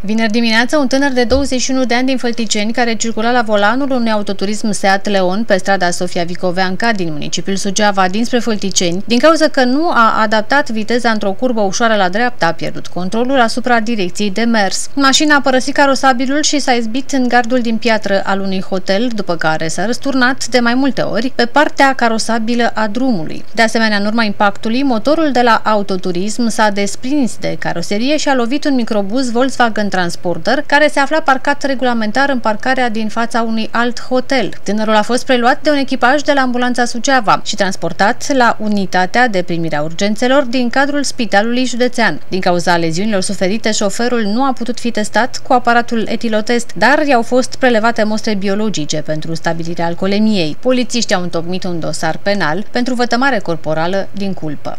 Vineri dimineață, un tânăr de 21 de ani din Fălticeni, care circula la volanul unui autoturism Seat Leon pe strada Sofia Vicoveanca din municipiul Suceava dinspre Fălticeni, din cauza că nu a adaptat viteza într-o curbă ușoară la dreapta, a pierdut controlul asupra direcției de mers. Mașina a părăsit carosabilul și s-a izbit în gardul din piatră al unui hotel, după care s-a răsturnat de mai multe ori pe partea carosabilă a drumului. De asemenea, în urma impactului, motorul de la autoturism s-a desprins de caroserie și a lovit un microbuz Volkswagen Transporter, care se afla parcat regulamentar în parcarea din fața unui alt hotel. Tânărul a fost preluat de un echipaj de la ambulanța Suceava și transportat la unitatea de primire a urgențelor din cadrul Spitalului Județean. Din cauza leziunilor suferite, șoferul nu a putut fi testat cu aparatul etilotest, dar i-au fost prelevate mostre biologice pentru stabilirea alcoolemiei. Polițiștii au întocmit un dosar penal pentru vătămare corporală din culpă.